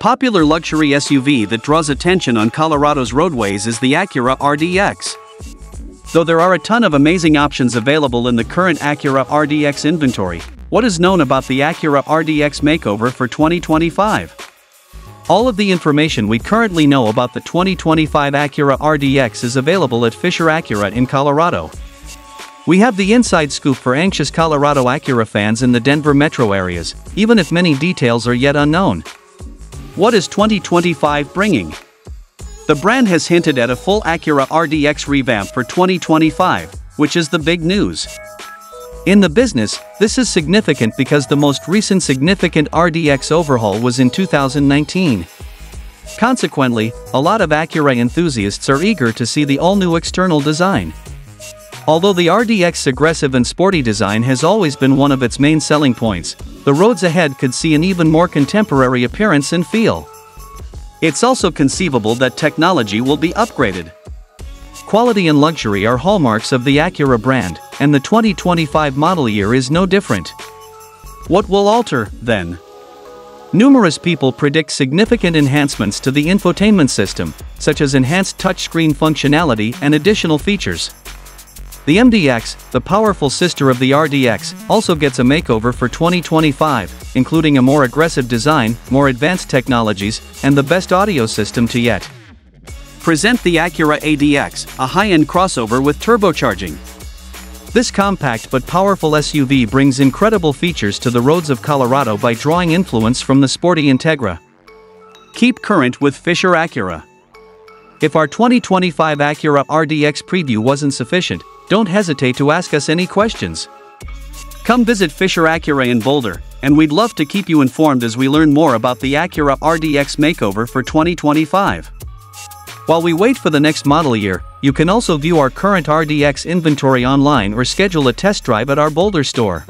Popular luxury SUV that draws attention on Colorado's roadways is the Acura RDX. Though there are a ton of amazing options available in the current Acura RDX inventory, what is known about the Acura RDX makeover for 2025? All of the information we currently know about the 2025 Acura RDX is available at Fisher Acura in Colorado. We have the inside scoop for anxious Colorado Acura fans in the Denver metro areas, even if many details are yet unknown. What is 2025 bringing? The brand has hinted at a full Acura RDX revamp for 2025, which is the big news. In the business, this is significant because the most recent significant RDX overhaul was in 2019. Consequently, a lot of Acura enthusiasts are eager to see the all-new external design. Although the RDX's aggressive and sporty design has always been one of its main selling points, the roads ahead could see an even more contemporary appearance and feel. It's also conceivable that technology will be upgraded. Quality and luxury are hallmarks of the Acura brand, and the 2025 model year is no different. What will alter, then? Numerous people predict significant enhancements to the infotainment system, such as enhanced touchscreen functionality and additional features. The MDX, the powerful sister of the RDX, also gets a makeover for 2025, including a more aggressive design, more advanced technologies, and the best audio system to yet. Present the Acura ADX, a high-end crossover with turbocharging. This compact but powerful SUV brings incredible features to the roads of Colorado by drawing influence from the sporty Integra. Keep current with Fisher Acura. If our 2025 Acura RDX preview wasn't sufficient, don't hesitate to ask us any questions. Come visit Fisher Acura in Boulder, and we'd love to keep you informed as we learn more about the Acura RDX makeover for 2025. While we wait for the next model year, you can also view our current RDX inventory online or schedule a test drive at our Boulder store.